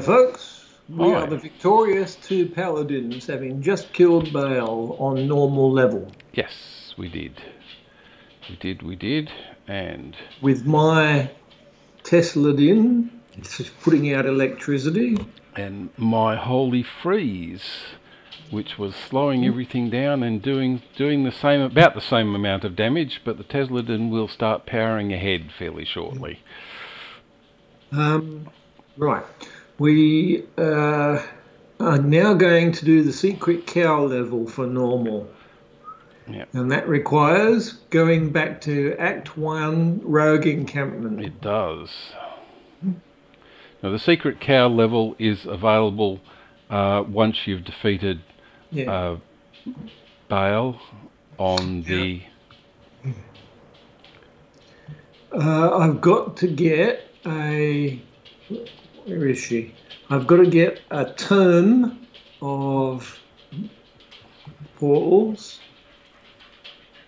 Folks. We Hi. are the victorious two paladins, having just killed Baal on normal level. Yes, we did. We did, we did. And With my it's just putting out electricity. and my holy freeze, which was slowing everything down and doing doing the same about the same amount of damage, but the Tesladin will start powering ahead fairly shortly. Um, right. We uh, are now going to do the secret cow level for normal. Yeah. And that requires going back to Act 1 Rogue Encampment. It does. Now the secret cow level is available uh, once you've defeated Yeah. uh, Baal on the Uh, I've got to get a. Where is she? I've got to get a tome of portals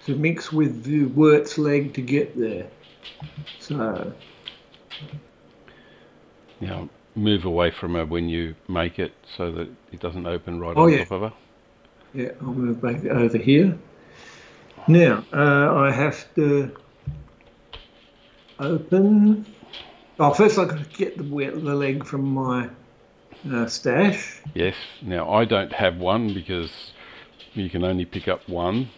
to mix with the Wirt's leg to get there. So, know, move away from her when you make it so that it doesn't open right Oh, on yeah. top of her. yeah, I'll move back over here. Now, uh, I have to open. Oh, first I've got to get the, the leg from my uh, stash. Yes. Now I don't have one because you can only pick up one,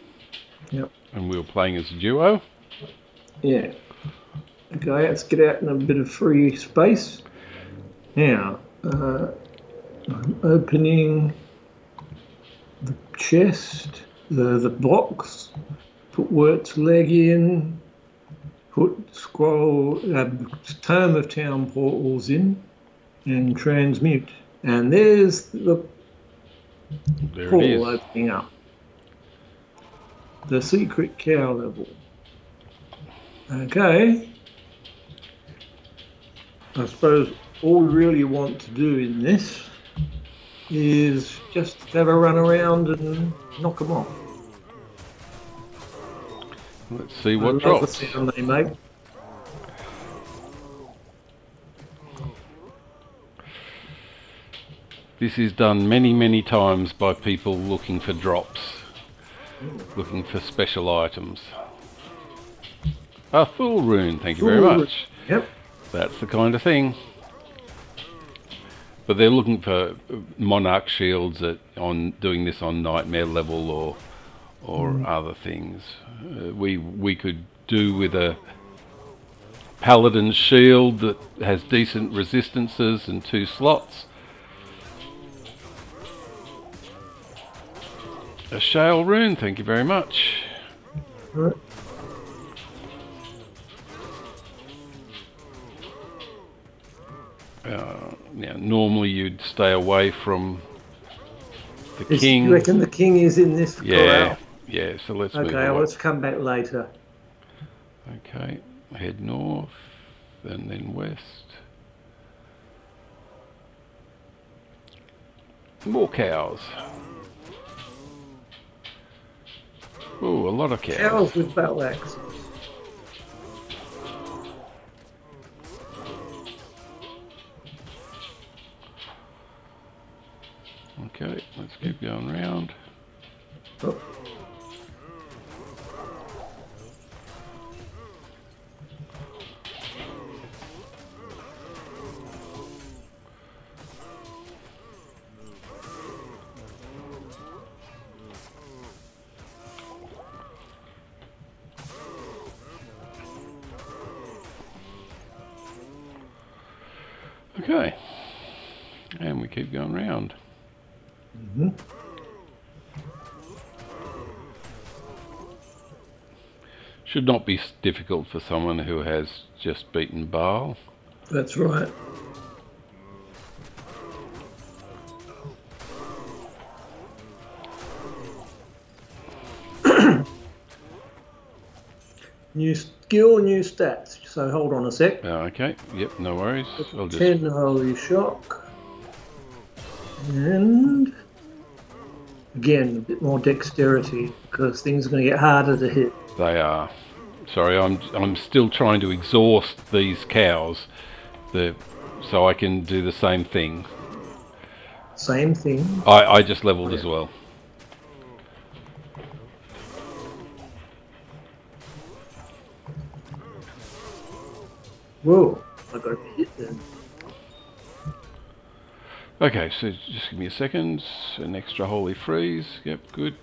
Yep. and we were playing as a duo. Yeah. Okay, let's get out in a bit of free space. Now, uh, I'm opening the chest, the, the box, put Wirt's leg in, put scroll, uh, Tome of Town portals in, and transmute. And there's the There portal opening up. The secret cow level. Okay. I suppose all we really want to do in this is just have a run around and knock them off. Let's see what love drops. the they make. This is done many, many times by people looking for drops, looking for special items. A Ful rune, thank you very much. Yep. That's the kind of thing. But they're looking for monarch shields at, on doing this on nightmare level or or other things. Uh, we we could do with a paladin shield that has decent resistances and two slots. A Shael rune, thank you very much. Right. Uh, now, normally you'd stay away from the Is- king. You reckon the king is in this Yeah, corral? Yeah. So let's Okay, well, let's come back later. Okay, head north, and then west. More cows. Ooh, a lot of cows. Cows with battle axes. Okay, let's keep going round. Oh. Okay, and we keep going round. Mhm. Should not be difficult for someone who has just beaten Baal. That's right. new skill, new stats. So hold on a sec. Uh, okay, yep, no worries. I'll just 10 holy shock. And again, a bit more dexterity because things are going to get harder to hit. They are. Sorry, I'm I'm still trying to exhaust these cows. The so I can do the same thing. Same thing. I, I just leveled as well. Whoa, I got hit then. Okay, so just give me a second. An extra holy freeze. Yep, good.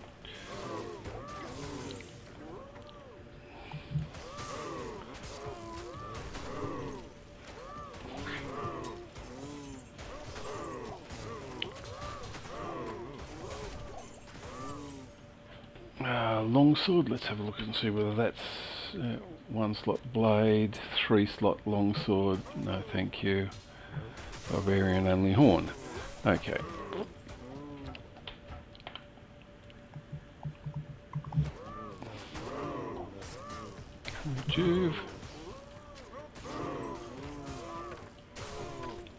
Uh, longsword, let's have a look and see whether that's uh, one slot blade, three slot longsword, no thank you. Barbarian only horn. Okay. Juve.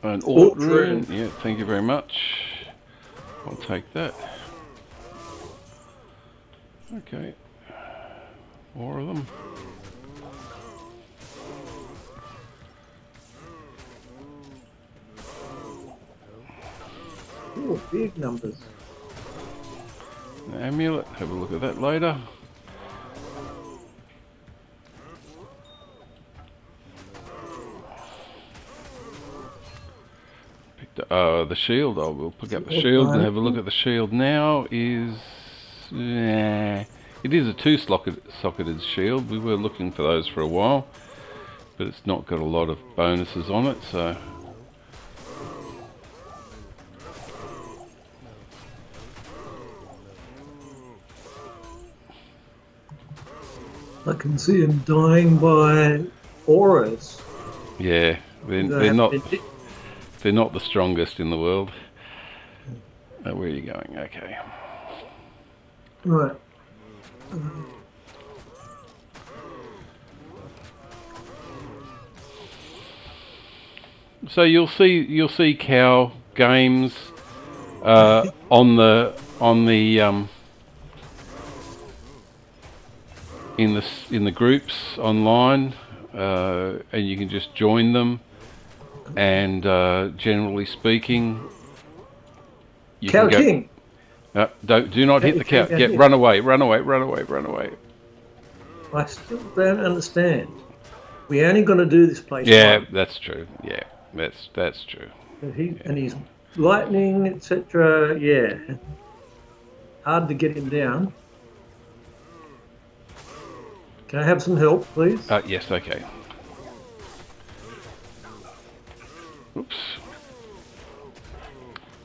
An Alt rune. Yeah, thank you very much. I'll take that. Okay. More of them. Ooh, big numbers. An amulet, have a look at that later. Uh, the shield, I will pick up the shield and have a look at the shield now. Is eh, It is a two-socketed shield. We were looking for those for a while. But it's not got a lot of bonuses on it, so I can see him dying by auras. Yeah, they're, They they're not they're not the strongest in the world. Uh, where are you going? Okay. Right. So you'll see you'll see cow games uh, on the on the um, in the in the groups online, uh, and you can just join them. And uh, generally speaking, you Cow. King. Uh, don't do not hit the cow. Get run away, run away, run away, run away. I still don't understand. We only going to do this place. Yeah, once. that's true. Yeah, that's that's true. And, he, and he's lightning, etc. Yeah. Hard to get him down. Can I have some help, please? Uh, yes, okay. Oops.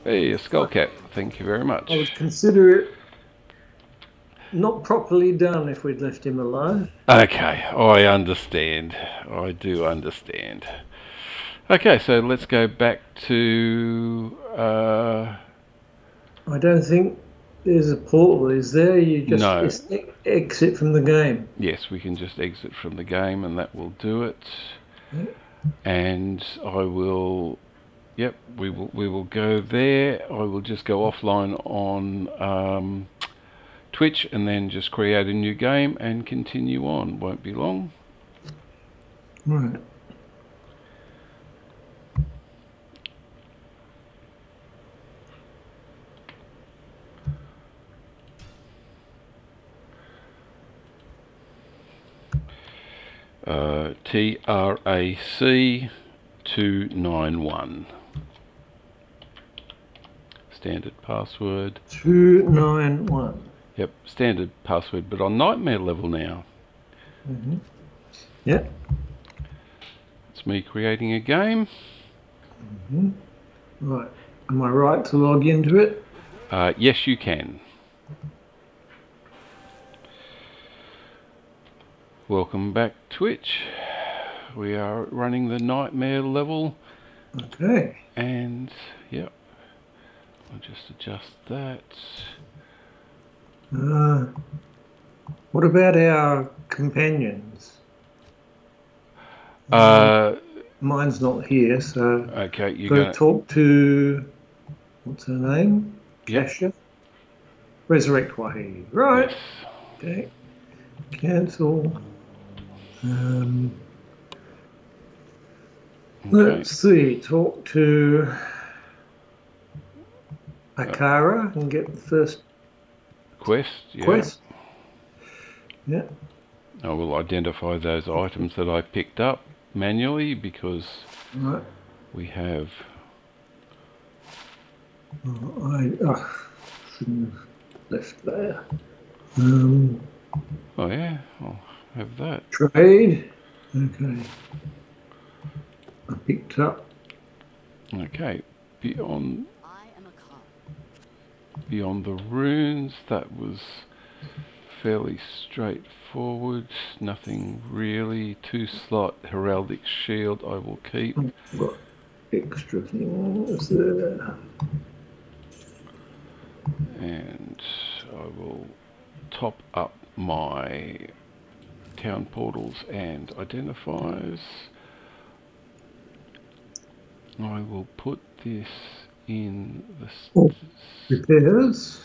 Hey, a skull cap. Thank you very much. I would consider it not properly done if we'd left him alive. Okay, I understand. I do understand. Okay, so let's go back to. Uh, I don't think there's a portal, is there? You just No. exit from the game. yes, we can just exit from the game, and that will do it. And I will. Yep, we will. We will go there. I will just go offline on um, Twitch, and then just create a new game and continue on. Won't be long. Right. Uh, T R A C two nine one. Standard password. Two nine one. Yep, standard password, but on nightmare level now. Mm-hmm. Yeah. It's me creating a game. Right. Am I right to log into it? Uh, yes, you can. Welcome back, Twitch. We are running the nightmare level, Okay. and yep, I'll just adjust that. Uh, what about our companions? Uh, Mine's not here, so okay, you're go gonna. talk to what's her name? Yep. Kashya. Resurrect Wahi. Right. Yes. Okay. Cancel. Um, Let's see. Talk to Akara and get the first Quest. Yeah. quest. Yeah. I will identify those items that I picked up manually because Right. we have. Oh, I oh, shouldn't have left there. Um, Oh yeah, I'll have that. trade. Okay. I picked up. Okay. Beyond I am a cop. Beyond the runes, that was fairly straightforward. Nothing really. Two slot heraldic shield. I will keep. Got extra things there. and I will top up my town portals and identifiers. I will put this in the Oh. Repairs.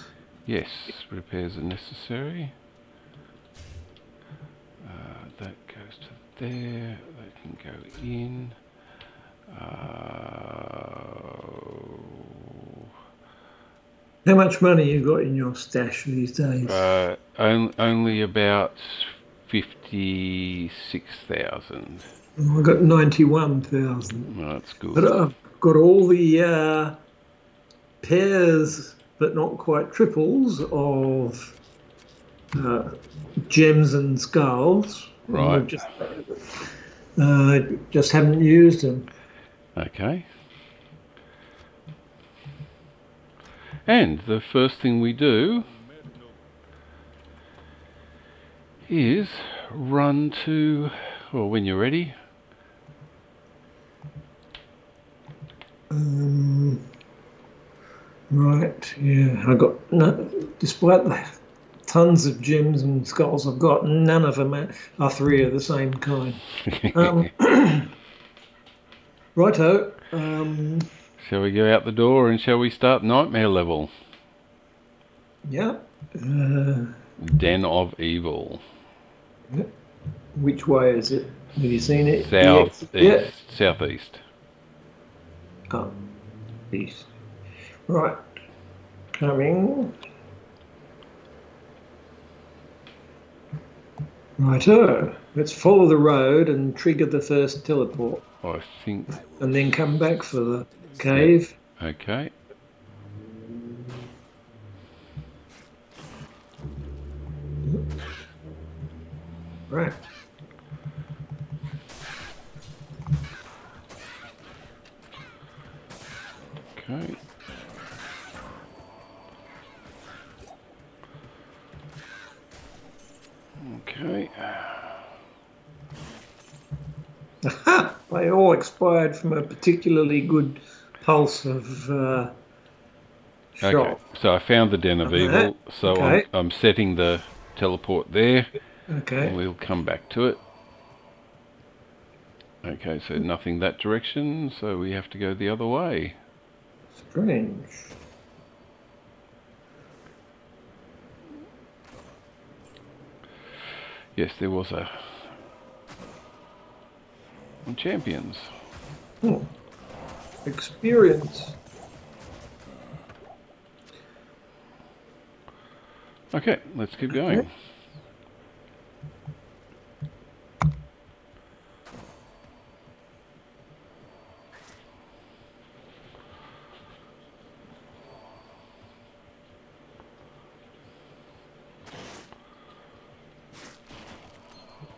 yes, repairs are necessary. Uh, that goes to there. That can go in. Uh, How much money you got in your stash these days? Uh, on, only about fifty-six thousand. Oh, I got ninety-one thousand. Well, that's good. But I've got all the uh, pairs, but not quite triples, of uh, gems and skulls. Right. I've Just, uh, just haven't used them. Okay. And the first thing we do is run to, or when you're ready, Um, right, yeah. I got no, despite the tons of gems and skulls I've got, none of them are, are three of the same kind. Um, righto. Um, shall we go out the door and shall we start nightmare level? yeah. Uh, Den of Evil. which way is it? Have you seen it? South, Yeah. east, southeast. Oh, east. Right. Coming. Righto. Let's follow the road and trigger the first teleport. I think, And then come back for the cave. okay. From a particularly good pulse of uh, shot. Okay. So I found the Den of Okay. Evil. So Okay. I'm, I'm setting the teleport there. Okay. and We'll come back to it. Okay, so nothing that direction, so we have to go the other way. Strange. Yes, there was a champions. Hmm. Experience. Okay, let's keep going. Okay.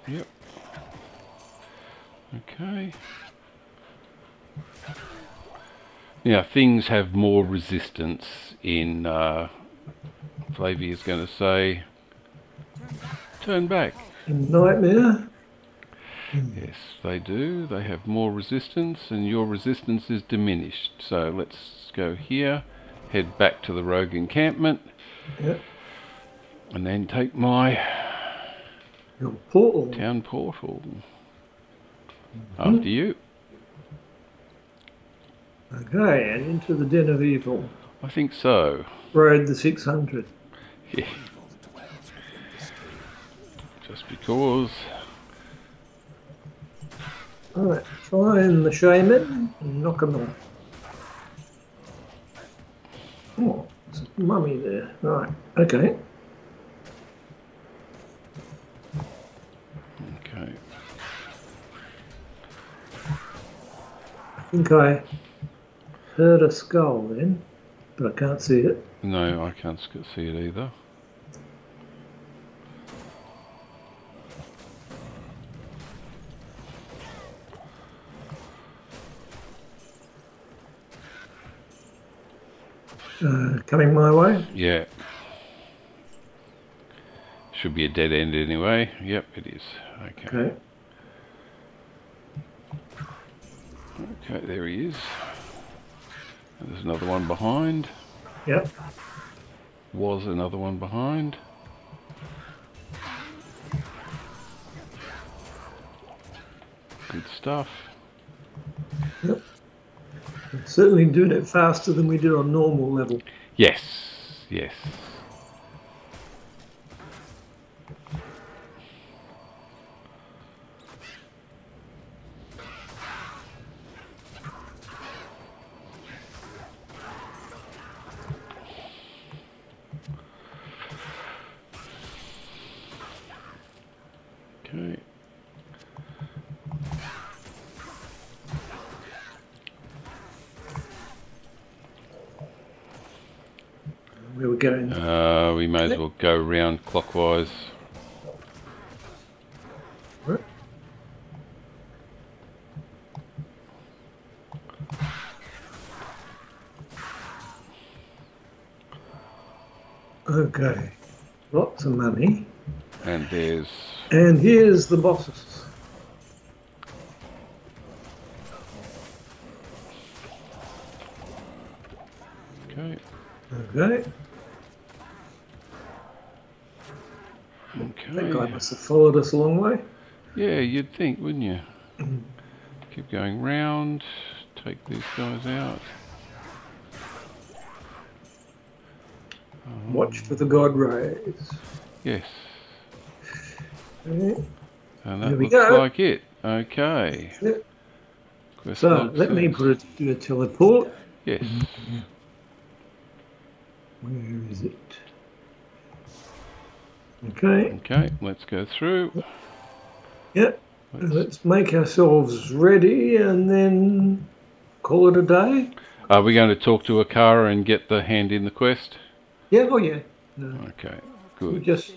Yep. Okay. Now things have more resistance in. Uh, is going to say, "Turn back." Nightmare. Yes, they do. They have more resistance, and your resistance is diminished. So let's go here, head back to the rogue encampment, Yep. and then take my Your portal. town portal. After you. Okay, and into the Den of Evil. I think so. Road the 600. Yeah. Just because. Alright, find the shaman and knock him off. Oh, there's a mummy there. Right, okay. Okay. I think I heard a skull then, but I can't see it. No, I can't see it either. Uh, coming my way. Yeah. Should be a dead end anyway. Yep, it is. Okay. Okay. Okay, there he is. There's another one behind. Yep. Was another one behind. Good stuff. Yep. Certainly doing it faster than we did on normal level. Yes, yes. As well go round clockwise. Okay. Lots of money. And there's And here's the bosses. okay. Okay. I think I Okay. Must have followed us a long way. Yeah, you'd think, wouldn't you? Keep going round. Take these guys out. Watch for the god rays. Yes. Okay. And that we looks go. like it. Okay. Yep. So let me put it do a teleport. Yes. Where is it? Okay. Okay, let's go through. Yep. Let's- Let's make ourselves ready and then call it a day. Are we going to talk to Akara and get the hand in the quest? Yeah. Oh yeah. No. Okay, We good. just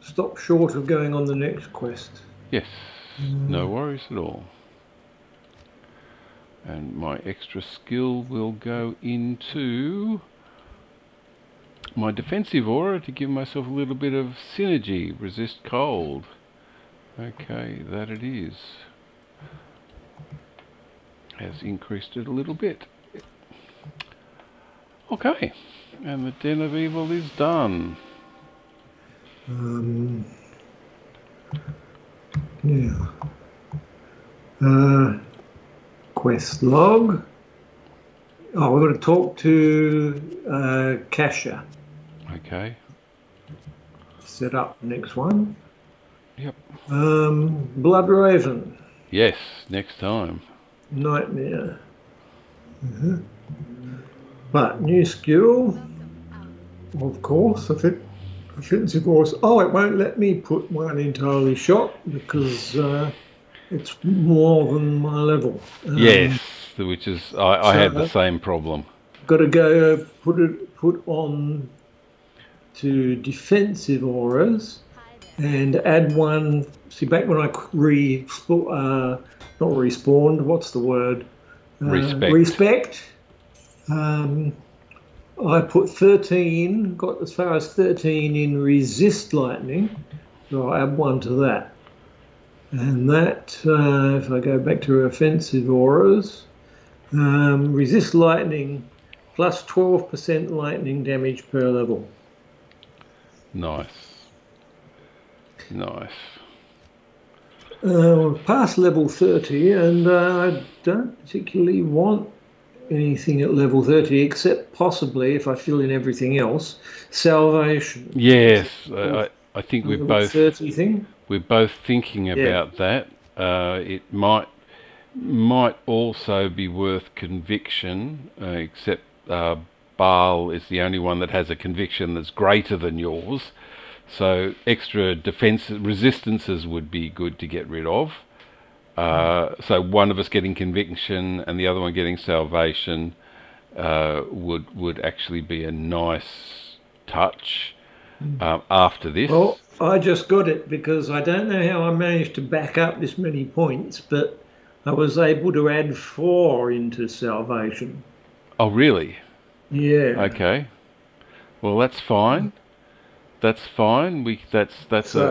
stop short of going on the next quest. Yes, no mm. worries at all. And my extra skill will go into my defensive aura to give myself a little bit of synergy, resist cold. Okay, that it is. Has increased it a little bit. Okay, and the Den of Evil is done. Um, yeah. Uh, quest log. Oh, we're going to talk to uh, Kashya. Okay, Set up next one. yep. Um, Blood Raven. Yes, next time. Nightmare. Mhm. But new skill, of course, I think. Offensive course. Oh, it won't let me put one entirely shot because uh, it's more than my level. Um, Yes, which is I, I had the same problem. Got to go put it put on to defensive auras and add one. See, back when I re uh, not respawned. What's the word? Uh, Respec. Respec. Um, I put 13, got as far as 13 in resist lightning, so I'll add one to that. And that, uh, if I go back to offensive auras, um, resist lightning plus 12% lightning damage per level. Nice. Nice. Uh, we're past level 30, and uh, I don't particularly want anything at level 30 except possibly, if I fill in everything else, salvation. Yes, I, I, think we're both 30 thing. we're both thinking about that. Uh, it might might also be worth conviction, uh, except uh, Baal is the only one that has a conviction that's greater than yours. So extra defense resistances would be good to get rid of. Uh, so one of us getting conviction and the other one getting salvation uh, would would actually be a nice touch um, after this. Well, I just got it because I don't know how I managed to back up this many points, but I was able to add four into salvation. Oh, really? Yeah. Okay. Well, that's fine. That's fine. We that's that's So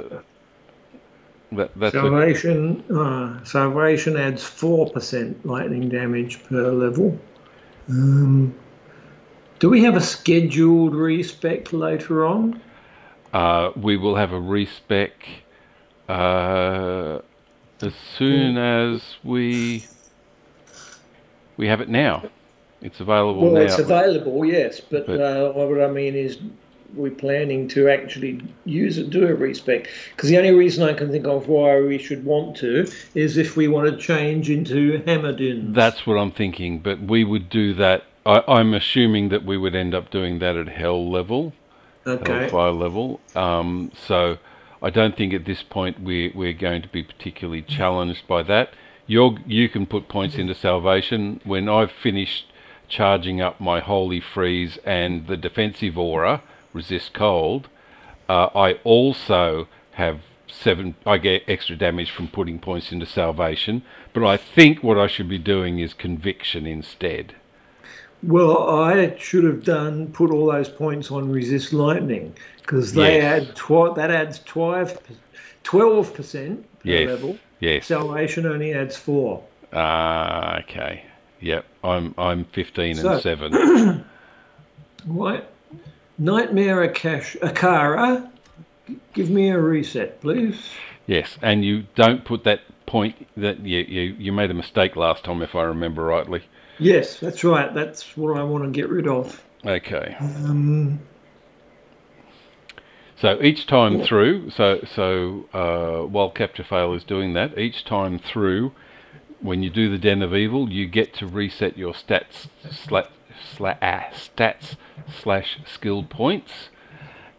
a that, that's a, salvation, uh, salvation adds four percent lightning damage per level. Um, do we have a scheduled respec later on? uh, we will have a respec uh, as soon as we we have it now. It's available Well, now. it's available, yes, but, But- uh, what I mean is we're planning to actually use it, do a respec. Because the only reason I can think of why we should want to is if we want to change into Hammerdin. That's what I'm thinking, but we would do that. I, I'm assuming that we would end up doing that at hell level, okay. hellfire level. Um, so I don't think at this point we're, we're going to be particularly challenged by that. You're, you can put points into salvation when I've finished charging up my holy freeze and the defensive aura resist cold. Uh, I also have seven. I get extra damage from putting points into salvation, but I think what I should be doing is conviction instead. Well, I should have done put all those points on resist lightning because they Yes. add twi- that adds 12 percent per Yes. level. Yes. Salvation only adds four. Ah, okay. Yep. I'm I'm 15 So- and seven. What? Nightmare Akash Akara. Give me a reset, please. yes, and you don't put that point that you, you you made a mistake last time, if I remember rightly. Yes, that's right. That's what I want to get rid of. Okay. Um, So each time through, so so uh, while CaptchaFail is doing that, each time through, when you do the Den of Evil, you get to reset your stats sla, sla, ah, stats slash skill points,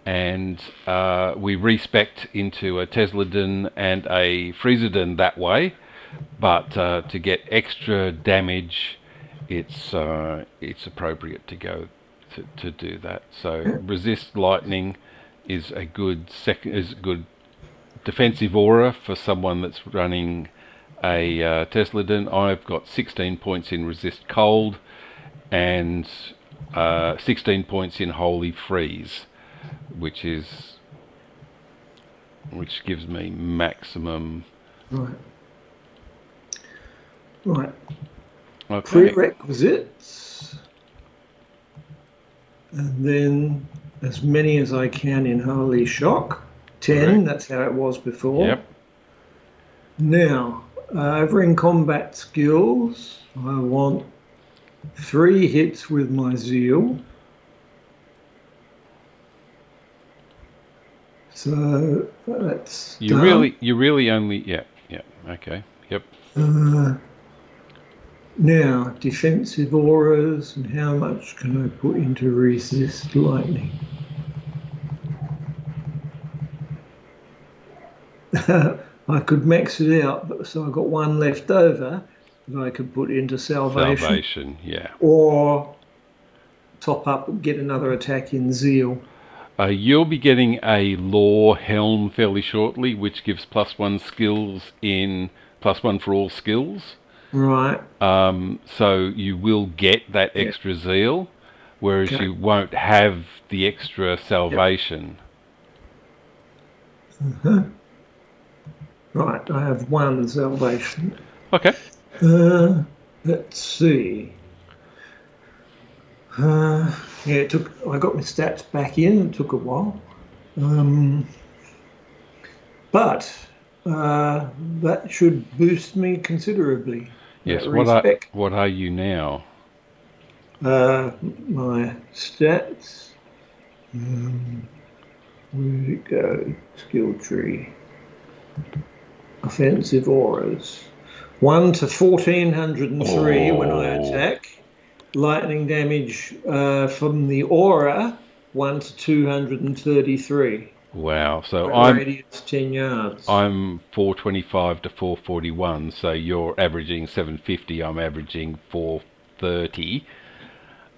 and uh, we respec into a Tesladin and a Freezerdin that way. But uh, to get extra damage, it's uh, it's appropriate to go to, to do that. So resist lightning is a good sec- is a good defensive aura for someone that's running a uh, Tesladin. I've got 16 points in resist cold and uh, 16 points in holy freeze, which is which gives me maximum. right. Right. Okay. Prerequisites. And then as many as I can in Holy Shock. 10, Correct. that's how it was before. Yep. Now, uh, over in combat skills, I want three hits with my zeal. So that's You done. really you really only yeah yeah okay yep Uh, now, defensive auras and how much can I put into resist lightning? I could max it out, but so I got one left over that I could put into salvation, salvation yeah. or top up and get another attack in zeal. Uh, you'll be getting a Lore helm fairly shortly, which gives plus one skills in plus one for all skills. Right. Um, so you will get that extra zeal, whereas Okay. you won't have the extra salvation. Right. I have one salvation. Okay. Uh, let's see. Uh, yeah, it took. I got my stats back in. It took a while, um, but uh, that should boost me considerably. Yes. What are what are you now? Uh, my stats. Um, where did it go? Skill tree. Offensive auras. 1 to 1403 when I attack. Lightning damage uh, from the aura 1 to 233. Wow. So I'm Radius 10 yards. I'm 425 to 441. So you're averaging 750. I'm averaging 430.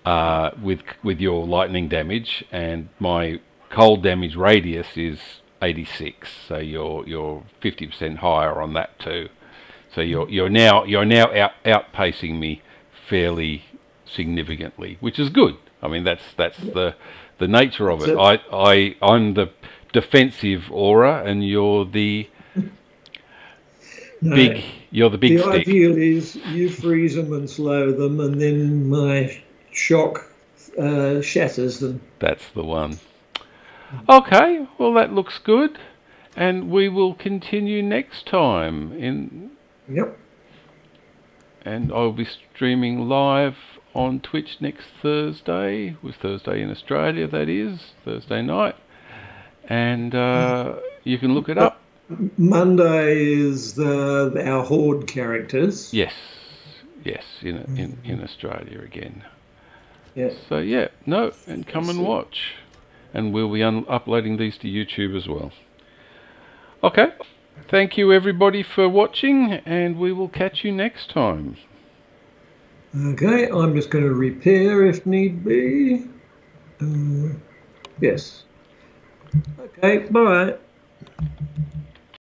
Uh, with with your lightning damage, and my cold damage radius is 86. So you're you're 50% higher on that too. So you're you're now you're now out outpacing me fairly significantly, which is good. I mean that's that's the the nature of it. So- I I I'm the defensive aura, and you're the No, big you're the big the stick. ideal is you freeze them and slow them, and then my shock uh, shatters them. That's the one. Okay, well that looks good, and we will continue next time. In Yep. and I'll be streaming live on Twitch next Thursday. It was Thursday in Australia, that is Thursday night, and uh, you can look it up. Monday is the our horde characters. Yes, yes, in in in Australia again. Yeah. So yeah, no, and come and watch, and we'll be uploading these to YouTube as well. Okay, thank you everybody for watching, and we will catch you next time. Okay, I'm just going to repair if need be. Uh, yes. Okay, bye.